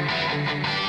Representante